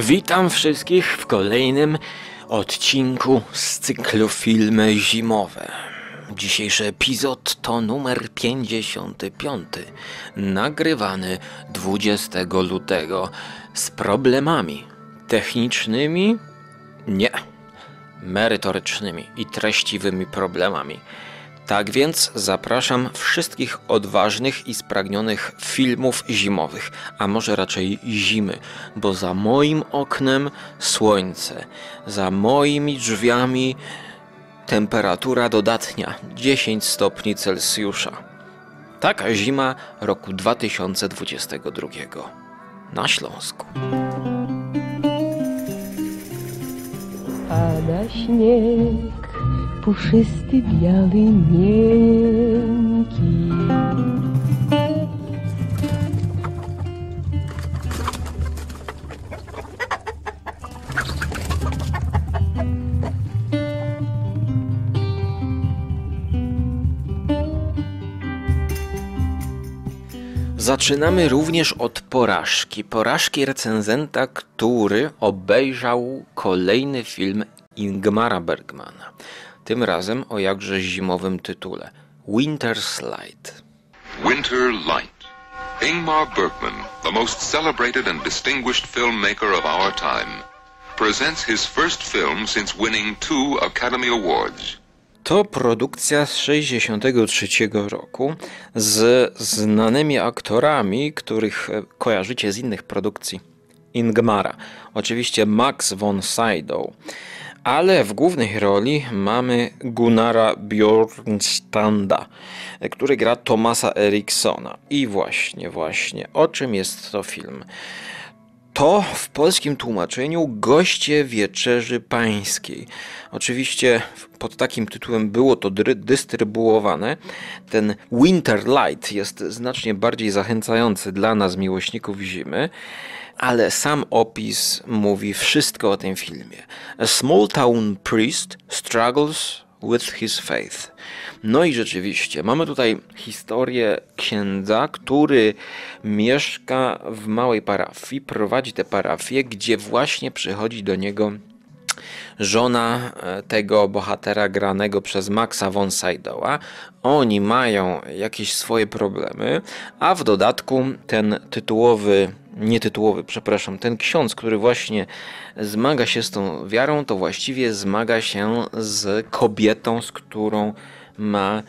Witam wszystkich w kolejnym odcinku z cyklu Filmy Zimowe. Dzisiejszy epizod to numer 55, nagrywany 20 lutego z problemami technicznymi? Nie, merytorycznymi i treściwymi problemami. Tak więc zapraszam wszystkich odważnych i spragnionych filmów zimowych, a może raczej zimy, bo za moim oknem słońce, za moimi drzwiami temperatura dodatnia 10 stopni Celsjusza. Taka zima roku 2022 na Śląsku. Pada śnieg, puszysty, biały, miękki. Zaczynamy również od porażki. Porażki recenzenta, który obejrzał kolejny film Ingmara Bergmana. Tym razem o jakże zimowym tytule Winter's Light. Winter Light. Ingmar Bergman, the most celebrated and distinguished filmmaker of our time, presents his first film since winning two Academy Awards. To produkcja z 1963 roku z znanymi aktorami, których e, kojarzycie z innych produkcji Ingmara. Oczywiście Max von Sydow, ale w głównej roli mamy Gunnara Bjornstanda, który gra Tomasa Eriksona. I właśnie, właśnie, o czym jest to film? To w polskim tłumaczeniu Goście Wieczerzy Pańskiej. Oczywiście pod takim tytułem było to dystrybuowane. Ten Winter Light jest znacznie bardziej zachęcający dla nas, miłośników zimy, ale sam opis mówi wszystko o tym filmie. A small town priest struggles with his faith. No i rzeczywiście, mamy tutaj historię księdza, który mieszka w małej parafii, prowadzi tę parafię, gdzie właśnie przychodzi do niego żona e, tego bohatera granego przez Maxa von Sydowa. Oni mają jakieś swoje problemy, a w dodatku ten tytułowy, nie tytułowy, przepraszam, ten ksiądz, który właśnie zmaga się z tą wiarą, to właściwie zmaga się z kobietą, z którą ma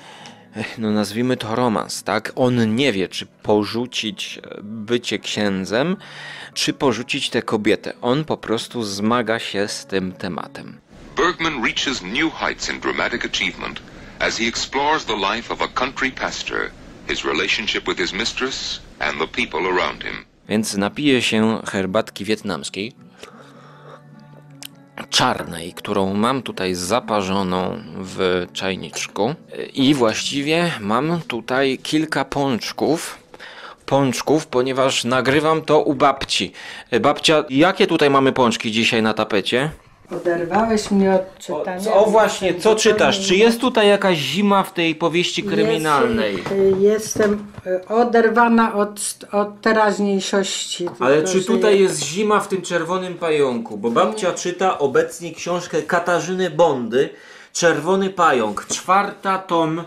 no nazwijmy to romans, tak? On nie wie, czy porzucić e, bycie księdzem, czy porzucić tę kobietę. On po prostu zmaga się z tym tematem. Bergman reaches new heights in dramatic achievement as he explores the life of a country pastor, his relationship with his mistress and the people around him. Więc napije się herbatki wietnamskiej, czarnej, którą mam tutaj zaparzoną w czajniczku. I właściwie mam tutaj kilka pączków. Pączków, ponieważ nagrywam to u babci. Babcia, jakie tutaj mamy pączki dzisiaj na tapecie? Oderwałeś mnie od czytania. O właśnie, co czytasz? Czy jest tutaj jakaś zima w tej powieści kryminalnej? Jest, y, jestem y, oderwana od, od teraźniejszości. Ale czy tutaj jest zima w tym czerwonym pająku? Bo babcia czyta obecnie książkę Katarzyny Bondy Czerwony pająk, czwarta tom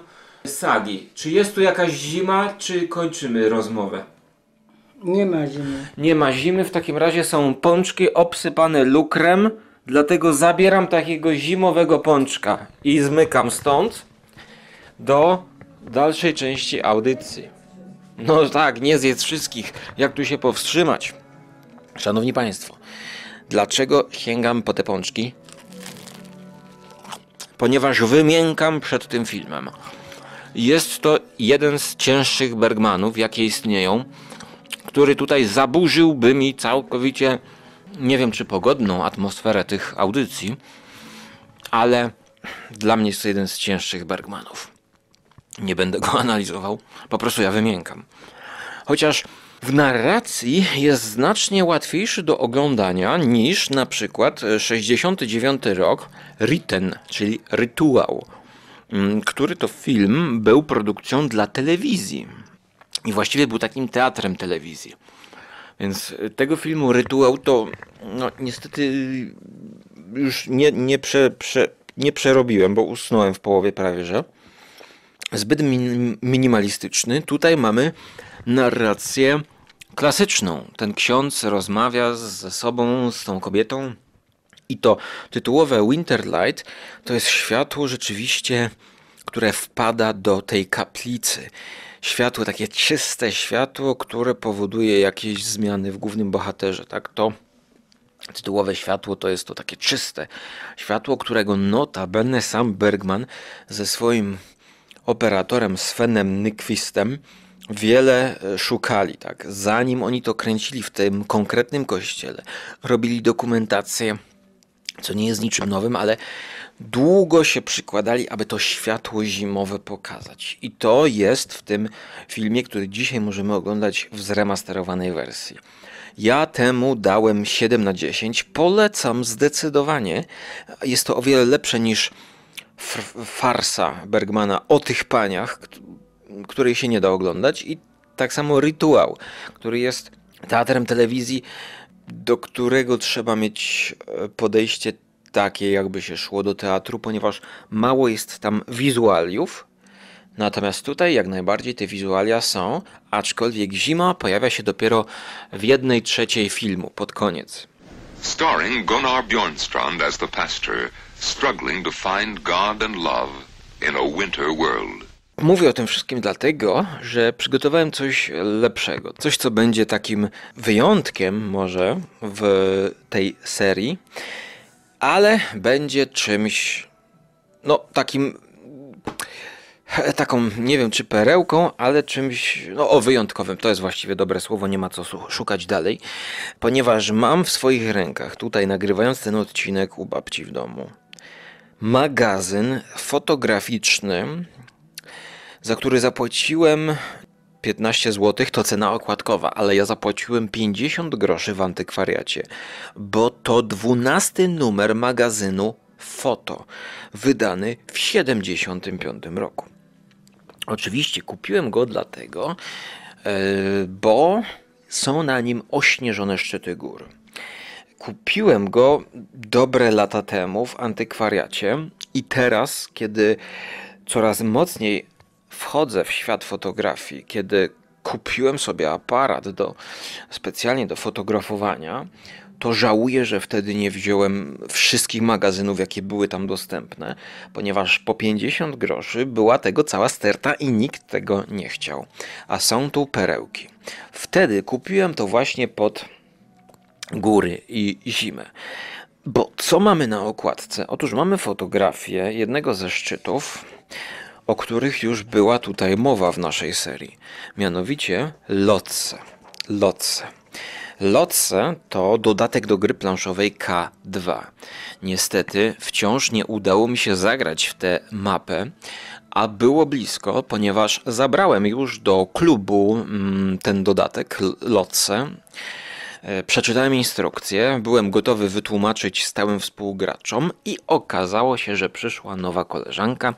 sagi. Czy jest tu jakaś zima, czy kończymy rozmowę? Nie ma zimy. Nie ma zimy, w takim razie są pączki obsypane lukrem, dlatego zabieram takiego zimowego pączka i zmykam stąd do dalszej części audycji. No tak, nie zjedz wszystkich. Jak tu się powstrzymać? Szanowni Państwo, dlaczego sięgam po te pączki? Ponieważ wymiękam przed tym filmem. Jest to jeden z cięższych Bergmanów, jakie istnieją, który tutaj zaburzyłby mi całkowicie, nie wiem czy pogodną atmosferę tych audycji, ale dla mnie jest to jeden z cięższych Bergmanów. Nie będę go analizował, po prostu ja wymiękam. Chociaż w narracji jest znacznie łatwiejszy do oglądania niż na przykład 69 rok Riten, czyli Rytuał, mm, który to film był produkcją dla telewizji. I właściwie był takim teatrem telewizji. Więc tego filmu Rytuał to no, niestety już nie, nie, prze, prze, nie przerobiłem, bo usnąłem w połowie prawie, że. Zbyt min, minimalistyczny. Tutaj mamy narrację klasyczną. Ten ksiądz rozmawia ze sobą, z tą kobietą. I to tytułowe Winterlight to jest światło rzeczywiście, które wpada do tej kaplicy. Światło, takie czyste światło, które powoduje jakieś zmiany w głównym bohaterze. Tak to tytułowe światło to jest to takie czyste światło, którego notabene sam Bergman ze swoim operatorem Svenem Nykwistem wiele e, szukali, tak. Zanim oni to kręcili w tym konkretnym kościele, robili dokumentację, co nie jest niczym nowym, ale długo się przykładali, aby to światło zimowe pokazać. I to jest w tym filmie, który dzisiaj możemy oglądać w zremasterowanej wersji. Ja temu dałem 7 na 10. Polecam zdecydowanie. Jest to o wiele lepsze niż farsa Bergmana o tych paniach, której się nie da oglądać i tak samo Rytuał, który jest teatrem telewizji, do którego trzeba mieć e, podejście takie, jakby się szło do teatru, ponieważ mało jest tam wizualiów. Natomiast tutaj jak najbardziej te wizualia są, aczkolwiek zima pojawia się dopiero w jednej trzeciej filmu, pod koniec. Starring Gunnar Bjornstrand as the pastor, struggling to find God and love in a winter world. Mówię o tym wszystkim dlatego, że przygotowałem coś lepszego. Coś, co będzie takim wyjątkiem może w tej serii, ale będzie czymś, no takim, taką, nie wiem czy perełką, ale czymś, no o wyjątkowym. To jest właściwie dobre słowo, nie ma co szukać dalej, ponieważ mam w swoich rękach, tutaj nagrywając ten odcinek u babci w domu, magazyn fotograficzny za który zapłaciłem 15 zł to cena okładkowa, ale ja zapłaciłem 50 groszy w antykwariacie, bo to 12 numer magazynu Foto, wydany w 75 roku. Oczywiście kupiłem go dlatego, e, bo są na nim ośnieżone szczyty gór. Kupiłem go dobre lata temu w antykwariacie i teraz, kiedy coraz mocniej wchodzę w świat fotografii, kiedy kupiłem sobie aparat do, specjalnie do fotografowania, to żałuję, że wtedy nie wziąłem wszystkich magazynów, jakie były tam dostępne, ponieważ po 50 groszy była tego cała sterta i nikt tego nie chciał. A są tu perełki. Wtedy kupiłem to właśnie pod góry i zimę. Bo co mamy na okładce? Otóż mamy fotografię jednego ze szczytów, o których już była tutaj mowa w naszej serii. Mianowicie Lotse. Lotse. Lotse to dodatek do gry planszowej K2. Niestety wciąż nie udało mi się zagrać w tę mapę, a było blisko, ponieważ zabrałem już do klubu mm, ten dodatek Lotse. E, przeczytałem instrukcję, byłem gotowy wytłumaczyć stałym współgraczom i okazało się, że przyszła nowa koleżanka,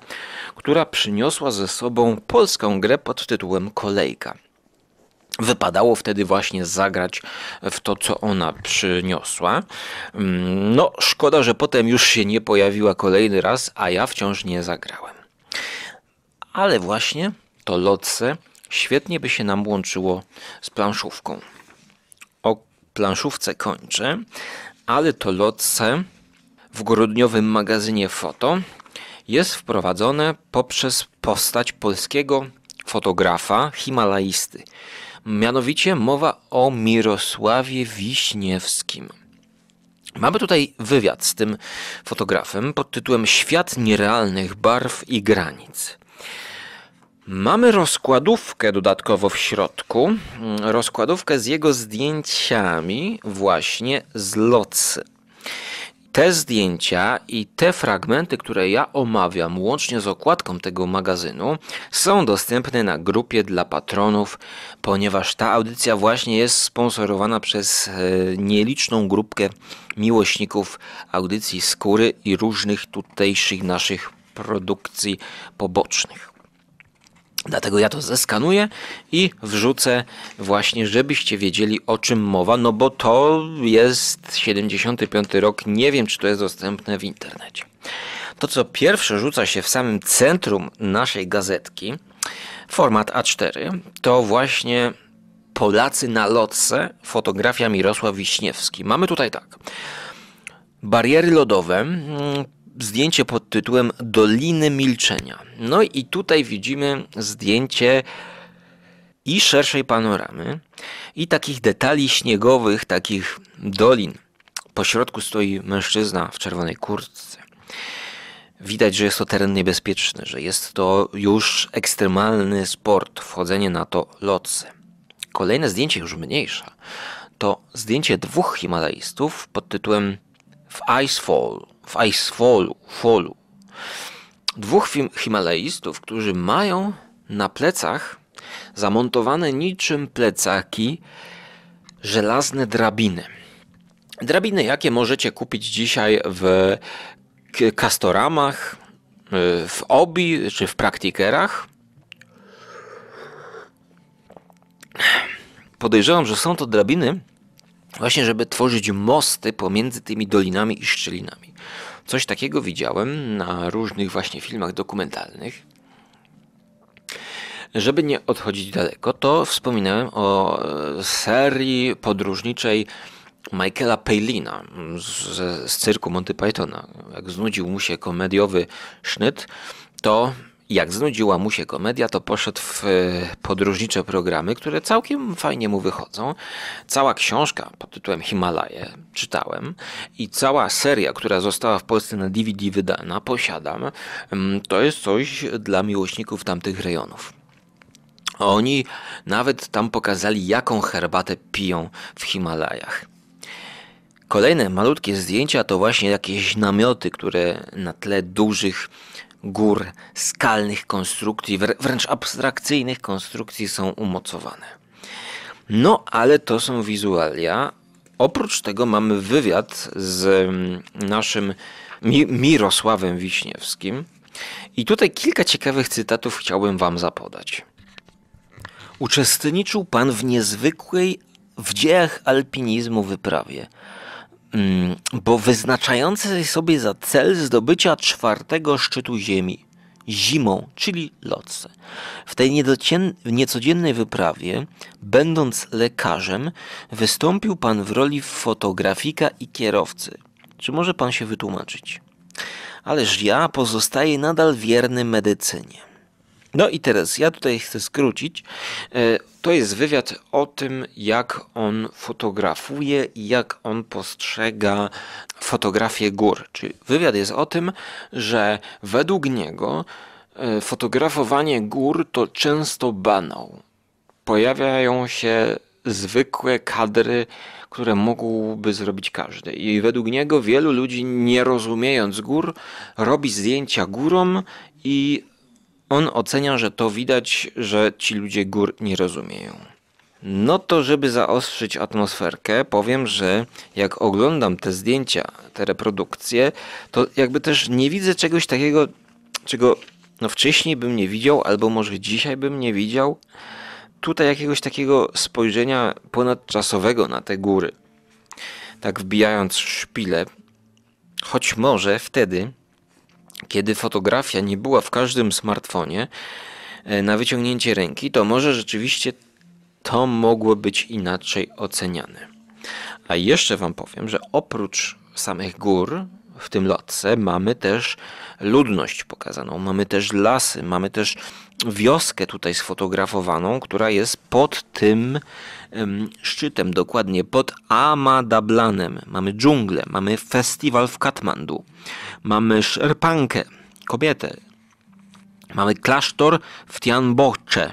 która przyniosła ze sobą polską grę pod tytułem Kolejka. Wypadało wtedy właśnie zagrać w to, co ona przyniosła. Mm, no, szkoda, że potem już się nie pojawiła kolejny raz, a ja wciąż nie zagrałem. Ale właśnie to Lotse świetnie by się nam łączyło z planszówką planszówce kończę, ale to lotce w grudniowym magazynie Foto jest wprowadzone poprzez postać polskiego fotografa himalaisty. Mianowicie mowa o Mirosławie Wiśniewskim. Mamy tutaj wywiad z tym fotografem pod tytułem Świat nierealnych barw i granic. Mamy rozkładówkę dodatkowo w środku. Rozkładówkę z jego zdjęciami właśnie z Locy. Te zdjęcia i te fragmenty, które ja omawiam, łącznie z okładką tego magazynu, są dostępne na grupie dla patronów, ponieważ ta audycja właśnie jest sponsorowana przez e, nieliczną grupkę miłośników audycji skóry i różnych tutejszych naszych produkcji pobocznych. Dlatego ja to zeskanuję i wrzucę właśnie, żebyście wiedzieli o czym mowa, no bo to jest 75 rok, nie wiem czy to jest dostępne w internecie. To co pierwsze rzuca się w samym centrum naszej gazetki, format A4, to właśnie Polacy na lotce, fotografia Mirosław Wiśniewski. Mamy tutaj tak. Bariery lodowe, mm, zdjęcie pod tytułem Doliny Milczenia. No i tutaj widzimy zdjęcie i szerszej panoramy, i takich detali śniegowych, takich dolin. Po środku stoi mężczyzna w czerwonej kurtce. Widać, że jest to teren niebezpieczny, że jest to już ekstremalny sport, wchodzenie na to lotce. Kolejne zdjęcie, już mniejsze, to zdjęcie dwóch Himalajstów pod tytułem w Icefall, w Icefallu, fallu. Dwóch Himalajstów, którzy mają na plecach zamontowane niczym plecaki żelazne drabiny. Drabiny, jakie możecie kupić dzisiaj w Castoramach, w Obi czy w Praktikerach. Podejrzewam, że są to drabiny właśnie, żeby tworzyć mosty pomiędzy tymi dolinami i szczelinami. Coś takiego widziałem na różnych właśnie filmach dokumentalnych. Żeby nie odchodzić daleko, to wspominałem o serii podróżniczej Michaela Palina z, z cyrku Monty Pythona. Jak znudził mu się komediowy sznyt, to jak znudziła mu się komedia, to poszedł w e, podróżnicze programy, które całkiem fajnie mu wychodzą. Cała książka pod tytułem Himalaje czytałem i cała seria, która została w Polsce na DVD wydana, posiadam. Mm, to jest coś dla miłośników tamtych rejonów. Oni nawet tam pokazali, jaką herbatę piją w Himalajach. Kolejne malutkie zdjęcia to właśnie jakieś namioty, które na tle dużych gór, skalnych konstrukcji, wręcz abstrakcyjnych konstrukcji są umocowane. No, ale to są wizualia. Oprócz tego mamy wywiad z mm, naszym Mirosławem Wiśniewskim. I tutaj kilka ciekawych cytatów chciałbym Wam zapodać. Uczestniczył Pan w niezwykłej w dziejach alpinizmu wyprawie – bo wyznaczający sobie za cel zdobycia czwartego szczytu Ziemi zimą, czyli lotce. W tej niecodziennej wyprawie, będąc lekarzem, wystąpił pan w roli fotografika i kierowcy. Czy może pan się wytłumaczyć? Ależ ja pozostaję nadal wierny medycynie. No i teraz ja tutaj chcę skrócić. E, to jest wywiad o tym, jak on fotografuje i jak on postrzega fotografię gór. Czyli wywiad jest o tym, że według niego e, fotografowanie gór to często banał. Pojawiają się zwykłe kadry, które mógłby zrobić każdy. I według niego wielu ludzi, nie rozumiejąc gór, robi zdjęcia górom i on ocenia, że to widać, że ci ludzie gór nie rozumieją. No to, żeby zaostrzyć atmosferkę, powiem, że jak oglądam te zdjęcia, te reprodukcje, to jakby też nie widzę czegoś takiego, czego no wcześniej bym nie widział, albo może dzisiaj bym nie widział. Tutaj jakiegoś takiego spojrzenia ponadczasowego na te góry. Tak wbijając szpilę, choć może wtedy kiedy fotografia nie była w każdym smartfonie e, na wyciągnięcie ręki, to może rzeczywiście to mogło być inaczej oceniane. A jeszcze Wam powiem, że oprócz samych gór w tym lotce mamy też ludność pokazaną, mamy też lasy, mamy też wioskę tutaj sfotografowaną, która jest pod tym um, szczytem, dokładnie pod Amadablanem. Mamy dżunglę, mamy festiwal w Katmandu, mamy szerpankę, kobietę, mamy klasztor w Tianbocze,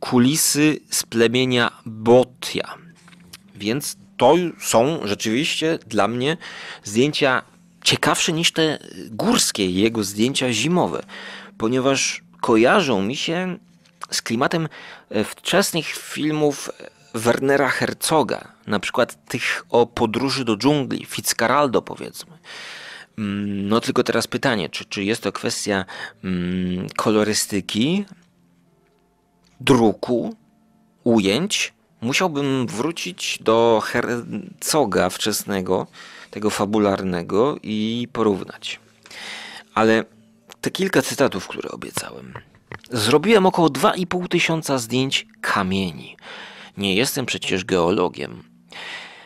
kulisy z plemienia Botia. Więc to są rzeczywiście dla mnie zdjęcia ciekawsze niż te górskie jego zdjęcia zimowe, ponieważ kojarzą mi się z klimatem e, wczesnych filmów Wernera Herzoga, na przykład tych o podróży do dżungli, Fitzcarraldo powiedzmy. Mm, no tylko teraz pytanie, czy, czy jest to kwestia mm, kolorystyki, druku ujęć musiałbym wrócić do Herzoga wczesnego, tego fabularnego i porównać. Ale te kilka cytatów, które obiecałem. Zrobiłem około 2,5 tysiąca zdjęć kamieni. Nie jestem przecież geologiem.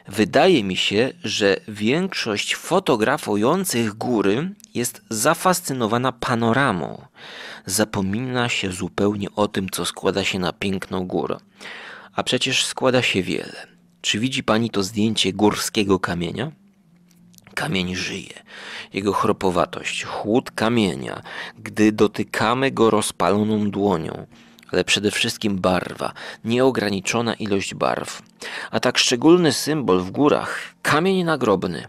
Wydaje mi się, że większość fotografujących góry jest zafascynowana panoramą. Zapomina się zupełnie o tym, co składa się na piękną górę. A przecież składa się wiele. Czy widzi pani to zdjęcie górskiego kamienia? Kamień żyje. Jego chropowatość, chłód kamienia, gdy dotykamy go rozpaloną dłonią, ale przede wszystkim barwa, nieograniczona ilość barw. A tak szczególny symbol w górach kamień nagrobny,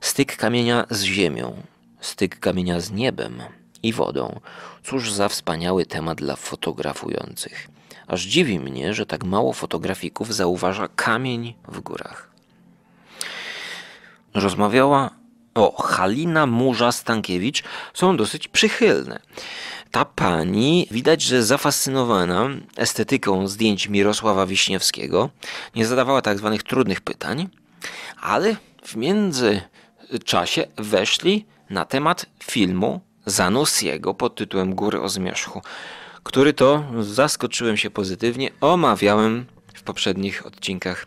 styk kamienia z ziemią, styk kamienia z niebem i wodą. Cóż za wspaniały temat dla fotografujących. Aż dziwi mnie, że tak mało fotografików zauważa kamień w górach. Rozmawiała o Halina Murza-Stankiewicz są dosyć przychylne. Ta pani widać, że zafascynowana estetyką zdjęć Mirosława Wiśniewskiego, nie zadawała tak zwanych trudnych pytań, ale w międzyczasie weszli na temat filmu Zanussiego pod tytułem Góry o Zmierzchu, który to zaskoczyłem się pozytywnie, omawiałem w poprzednich odcinkach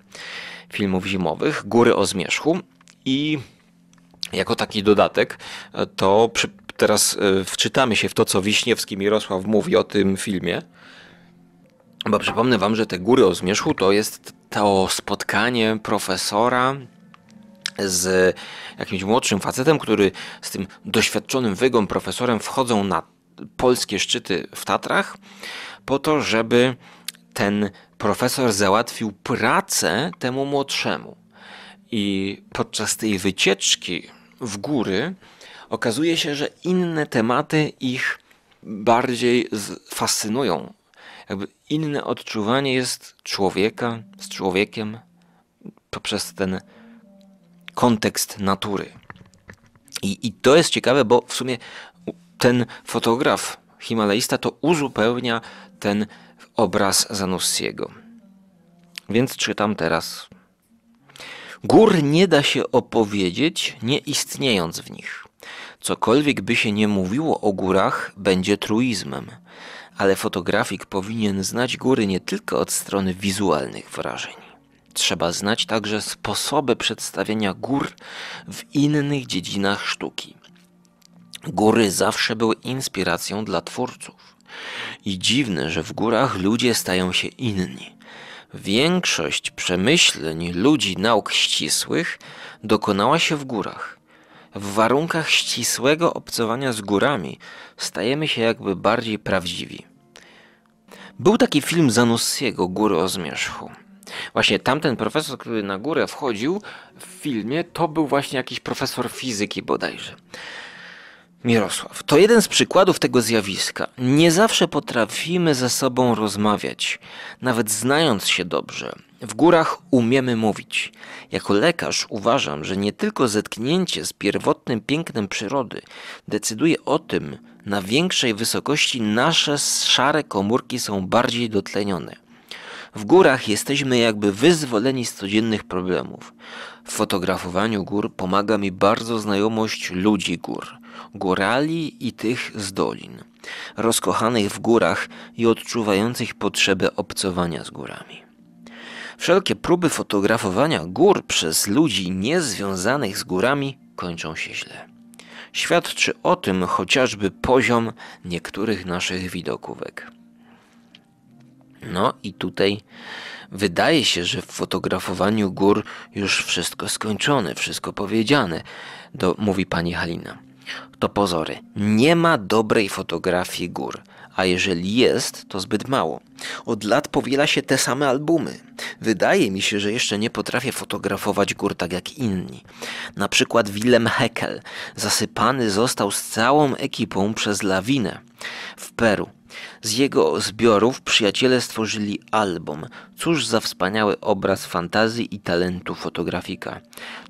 filmów zimowych Góry o Zmierzchu i jako taki dodatek to przy, teraz e, wczytamy się w to, co Wiśniewski Mirosław mówi o tym filmie. Bo przypomnę wam, że te Góry o Zmierzchu to jest to spotkanie profesora z jakimś młodszym facetem, który z tym doświadczonym wygą profesorem wchodzą na polskie szczyty w Tatrach po to, żeby ten profesor załatwił pracę temu młodszemu. I podczas tej wycieczki w góry okazuje się, że inne tematy ich bardziej fascynują. Jakby inne odczuwanie jest człowieka z człowiekiem poprzez ten kontekst natury. I, I to jest ciekawe, bo w sumie ten fotograf himalaista to uzupełnia ten obraz Zanussiego. Więc czytam teraz. Gór nie da się opowiedzieć, nie istniejąc w nich. Cokolwiek by się nie mówiło o górach, będzie truizmem, ale fotografik powinien znać góry nie tylko od strony wizualnych wrażeń. Trzeba znać także sposoby przedstawienia gór w innych dziedzinach sztuki. Góry zawsze były inspiracją dla twórców. I dziwne, że w górach ludzie stają się inni. Większość przemyśleń ludzi nauk ścisłych dokonała się w górach. W warunkach ścisłego obcowania z górami stajemy się jakby bardziej prawdziwi. Był taki film Zanussiego, Góry o Zmierzchu. Właśnie tamten profesor, który na górę wchodził w filmie, to był właśnie jakiś profesor fizyki bodajże. Mirosław, to jeden z przykładów tego zjawiska. Nie zawsze potrafimy ze sobą rozmawiać, nawet znając się dobrze. W górach umiemy mówić. Jako lekarz uważam, że nie tylko zetknięcie z pierwotnym pięknem przyrody decyduje o tym, na większej wysokości nasze szare komórki są bardziej dotlenione. W górach jesteśmy jakby wyzwoleni z codziennych problemów. W fotografowaniu gór pomaga mi bardzo znajomość ludzi gór, górali i tych z dolin, rozkochanych w górach i odczuwających potrzebę obcowania z górami. Wszelkie próby fotografowania gór przez ludzi niezwiązanych z górami kończą się źle. Świadczy o tym chociażby poziom niektórych naszych widokówek. No i tutaj wydaje się, że w fotografowaniu gór już wszystko skończone, wszystko powiedziane, do, mówi pani Halina. To pozory. Nie ma dobrej fotografii gór, a jeżeli jest, to zbyt mało. Od lat powiela się te same albumy. Wydaje mi się, że jeszcze nie potrafię fotografować gór tak jak inni. Na przykład Willem Heckel zasypany został z całą ekipą przez lawinę w Peru. Z jego zbiorów przyjaciele stworzyli album. Cóż za wspaniały obraz fantazji i talentu fotografika.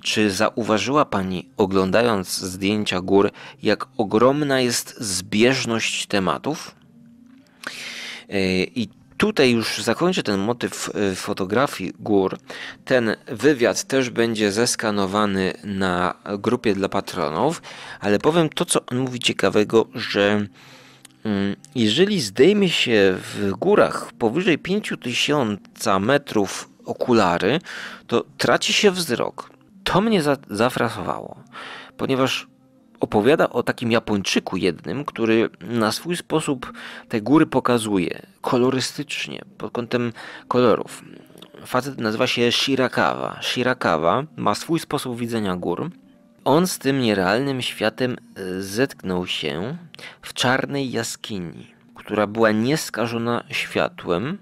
Czy zauważyła pani, oglądając zdjęcia gór, jak ogromna jest zbieżność tematów? E, I tutaj już zakończę ten motyw y, fotografii gór. Ten wywiad też będzie zeskanowany na grupie dla patronów, ale powiem to, co on mówi ciekawego, że jeżeli zdejmie się w górach powyżej 5000 metrów okulary, to traci się wzrok. To mnie za zafrasowało, ponieważ opowiada o takim Japończyku jednym, który na swój sposób te góry pokazuje kolorystycznie, pod kątem kolorów. Facet nazywa się Shirakawa. Shirakawa ma swój sposób widzenia gór. On z tym nierealnym światem e, zetknął się w czarnej jaskini, która była nieskażona światłem,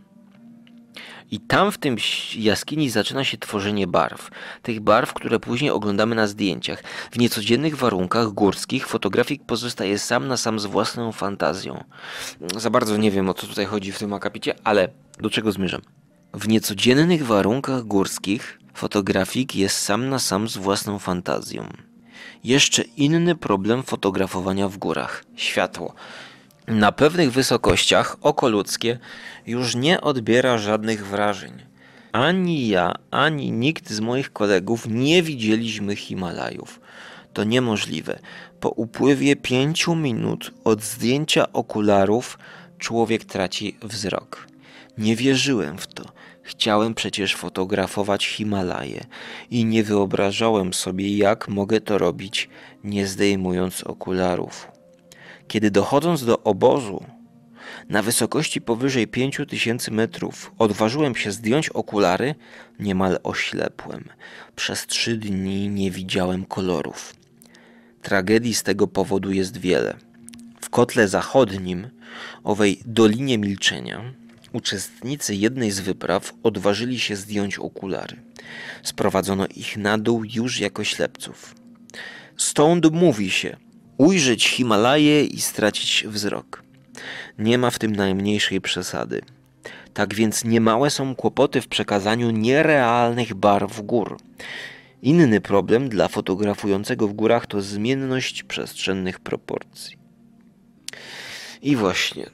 i tam w tym jaskini zaczyna się tworzenie barw. Tych barw, które później oglądamy na zdjęciach. W niecodziennych warunkach górskich fotografik pozostaje sam na sam z własną fantazją. Za bardzo nie wiem o co tutaj chodzi w tym akapicie, ale do czego zmierzam? W niecodziennych warunkach górskich fotografik jest sam na sam z własną fantazją. Jeszcze inny problem fotografowania w górach światło. Na pewnych wysokościach oko ludzkie już nie odbiera żadnych wrażeń. Ani ja, ani nikt z moich kolegów nie widzieliśmy Himalajów. To niemożliwe. Po upływie pięciu minut od zdjęcia okularów człowiek traci wzrok. Nie wierzyłem w to. Chciałem przecież fotografować Himalaje i nie wyobrażałem sobie, jak mogę to robić, nie zdejmując okularów. Kiedy dochodząc do obozu, na wysokości powyżej 5000 metrów odważyłem się zdjąć okulary, niemal oślepłem. Przez trzy dni nie widziałem kolorów. Tragedii z tego powodu jest wiele. W kotle zachodnim, owej Dolinie Milczenia, uczestnicy jednej z wypraw odważyli się zdjąć okulary. Sprowadzono ich na dół już jako ślepców. Stąd mówi się – ujrzeć Himalaje i stracić wzrok. Nie ma w tym najmniejszej przesady. Tak więc niemałe są kłopoty w przekazaniu nierealnych barw gór. Inny problem dla fotografującego w górach to zmienność przestrzennych proporcji. I właśnie,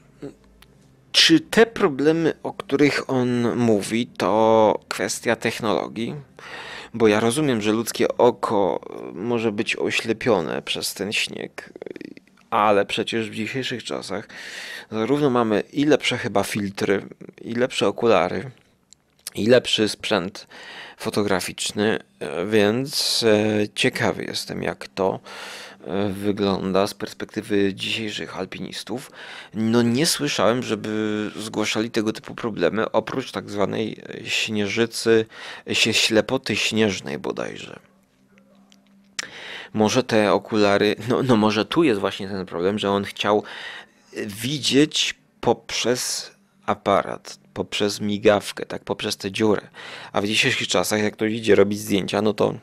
czy te problemy, o których on mówi, to kwestia technologii? Bo ja rozumiem, że ludzkie oko może być oślepione przez ten śnieg, ale przecież w dzisiejszych czasach zarówno mamy i lepsze chyba filtry, i lepsze okulary, i lepszy sprzęt fotograficzny, więc e, ciekawy jestem, jak to wygląda z perspektywy dzisiejszych alpinistów. No nie słyszałem, żeby zgłaszali tego typu problemy, oprócz tak zwanej śnieżycy, ślepoty śnieżnej bodajże. Może te okulary, no, no może tu jest właśnie ten problem, że on chciał widzieć poprzez aparat, poprzez migawkę, tak, poprzez tę dziurę. A w dzisiejszych czasach, jak ktoś idzie robić zdjęcia, no to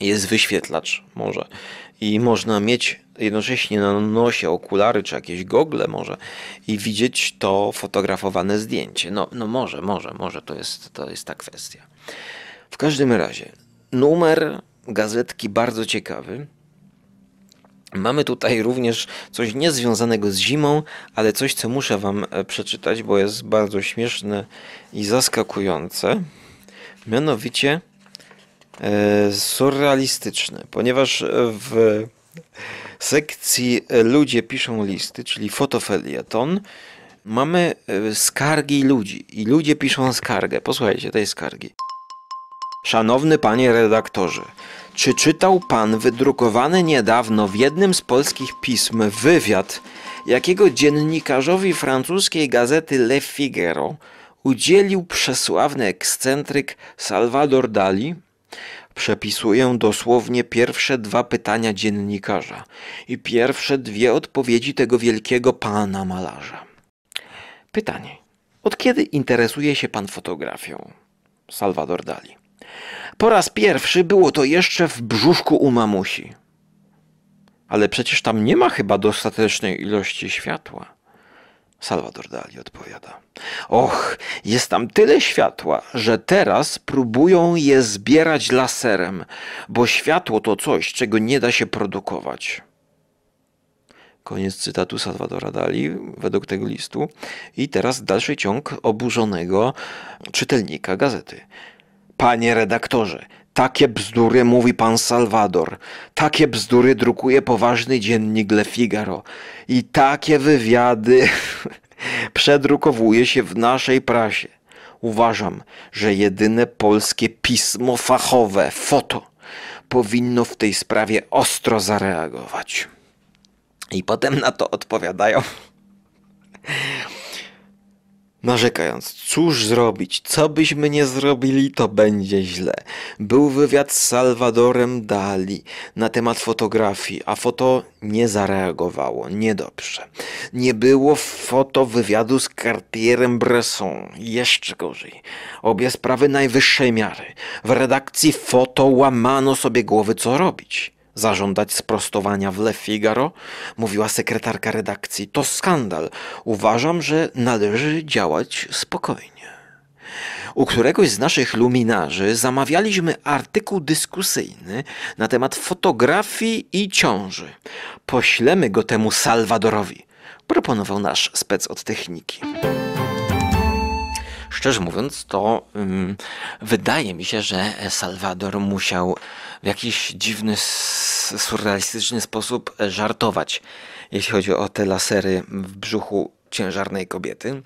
jest wyświetlacz może i można mieć jednocześnie na nosie okulary czy jakieś gogle może i widzieć to fotografowane zdjęcie. No, no może, może, może to jest, to jest ta kwestia. W każdym razie, numer gazetki bardzo ciekawy. Mamy tutaj również coś niezwiązanego z zimą, ale coś, co muszę Wam e, przeczytać, bo jest bardzo śmieszne i zaskakujące. Mianowicie surrealistyczny, ponieważ w sekcji Ludzie piszą listy, czyli fotofelieton, mamy e, skargi ludzi i ludzie piszą skargę. Posłuchajcie tej skargi. Szanowny panie redaktorze, czy czytał pan wydrukowany niedawno w jednym z polskich pism wywiad, jakiego dziennikarzowi francuskiej gazety Le Figaro udzielił przesławny ekscentryk Salvador Dali? Przepisuję dosłownie pierwsze dwa pytania dziennikarza i pierwsze dwie odpowiedzi tego wielkiego pana malarza. Pytanie. Od kiedy interesuje się pan fotografią? Salvador Dali. Po raz pierwszy było to jeszcze w brzuszku u mamusi. Ale przecież tam nie ma chyba dostatecznej ilości światła. Salvador Dali odpowiada. Och, jest tam tyle światła, że teraz próbują je zbierać laserem, bo światło to coś, czego nie da się produkować. Koniec cytatu Salvadora Dali według tego listu. I teraz dalszy ciąg oburzonego czytelnika gazety. Panie redaktorze, takie bzdury mówi pan Salwador. Takie bzdury drukuje poważny dziennik Le Figaro. I takie wywiady przedrukowuje się w naszej prasie. Uważam, że jedyne polskie pismo fachowe, foto, powinno w tej sprawie ostro zareagować. I potem na to odpowiadają. Narzekając, cóż zrobić, co byśmy nie zrobili, to będzie źle. Był wywiad z Salvadorem Dali na temat fotografii, a foto nie zareagowało, niedobrze. Nie było foto wywiadu z Cartierem Bresson, jeszcze gorzej. Obie sprawy najwyższej miary. W redakcji foto łamano sobie głowy, co robić zażądać sprostowania w Le Figaro, mówiła sekretarka redakcji. To skandal. Uważam, że należy działać spokojnie. U któregoś z naszych luminarzy zamawialiśmy artykuł dyskusyjny na temat fotografii i ciąży. Poślemy go temu Salwadorowi, proponował nasz spec od techniki. Szczerze mówiąc, to um, wydaje mi się, że Salwador musiał w jakiś dziwny, surrealistyczny sposób żartować, jeśli chodzi o te lasery w brzuchu ciężarnej kobiety,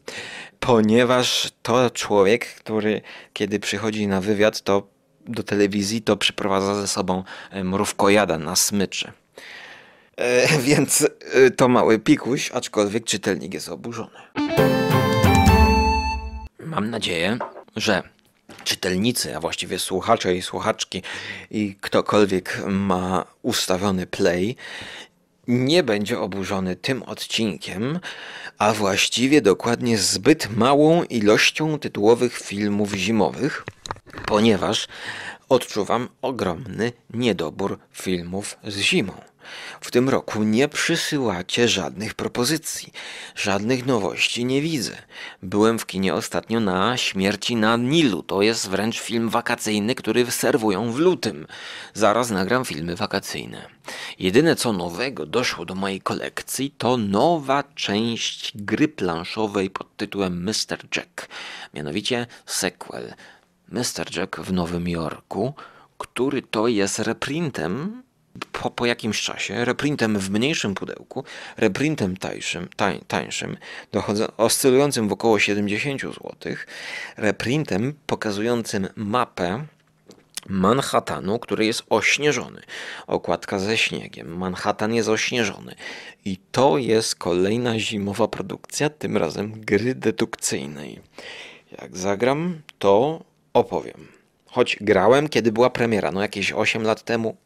ponieważ to człowiek, który kiedy przychodzi na wywiad, to do telewizji, to przyprowadza ze sobą mrówkojada na smyczy. E, więc e, to mały pikuś, aczkolwiek czytelnik jest oburzony. Mam nadzieję, że czytelnicy, a właściwie słuchacze i słuchaczki i ktokolwiek ma ustawiony play, nie będzie oburzony tym odcinkiem, a właściwie dokładnie zbyt małą ilością tytułowych filmów zimowych, ponieważ odczuwam ogromny niedobór filmów z zimą. W tym roku nie przysyłacie żadnych propozycji, żadnych nowości nie widzę. Byłem w kinie ostatnio na Śmierci na Nilu. To jest wręcz film wakacyjny, który serwują w lutym. Zaraz nagram filmy wakacyjne. Jedyne co nowego doszło do mojej kolekcji to nowa część gry planszowej pod tytułem Mr. Jack. Mianowicie sequel Mr. Jack w Nowym Jorku, który to jest reprintem po, po jakimś czasie reprintem w mniejszym pudełku, reprintem tańszym, tań, tańszym dochodzą, oscylującym w około 70 zł, reprintem pokazującym mapę Manhattanu, który jest ośnieżony. Okładka ze śniegiem. Manhattan jest ośnieżony. I to jest kolejna zimowa produkcja, tym razem gry dedukcyjnej. Jak zagram, to opowiem. Choć grałem, kiedy była premiera, no jakieś 8 lat temu.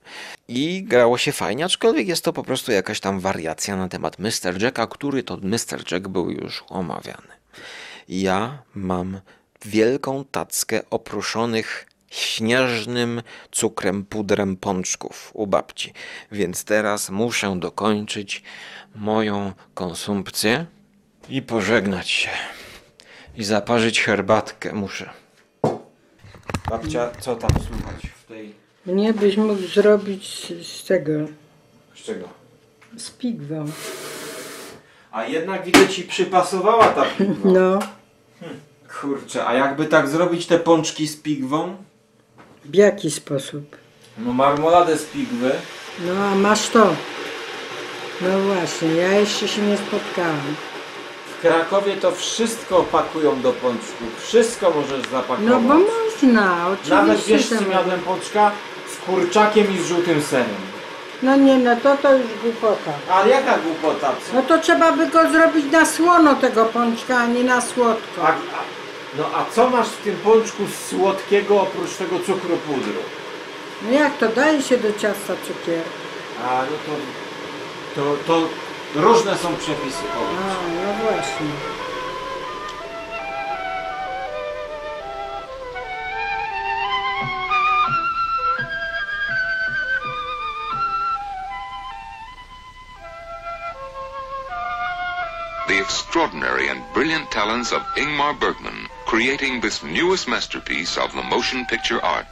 I grało się fajnie, aczkolwiek jest to po prostu jakaś tam wariacja na temat Mr. Jacka, który to Mr. Jack był już omawiany. Ja mam wielką tackę opruszonych śnieżnym cukrem, pudrem pączków u babci. Więc teraz muszę dokończyć moją konsumpcję i pożegnać się. I zaparzyć herbatkę muszę. Babcia, co tam słychać w tej... Mnie byś mógł zrobić z, z tego, Z czego? z pigwą. A jednak widzę ci przypasowała ta pigwa. No, Kurczę, a jakby tak zrobić te pączki z pigwą? w jaki sposób? No marmoladę z pigwy. No a masz to? No właśnie, ja jeszcze się nie spotkałam. Krakowie to wszystko pakują do pączków. Wszystko możesz zapakować. No bo można, oczywiście. Nawet wiesz, można. miałem pączka? Z kurczakiem i z żółtym serem. No nie, no to to już głupota. Ale jaka głupota? Co? No to trzeba by go zrobić na słono tego pączka, a nie na słodko. A, a, no a co masz w tym pączku słodkiego oprócz tego cukru pudru? No jak to daje się do ciasta cukier? A no to, to, to różne są przepisy. powiedz. A, no właśnie. The extraordinary and brilliant talents of Ingmar Bergman creating this newest masterpiece of the motion picture art.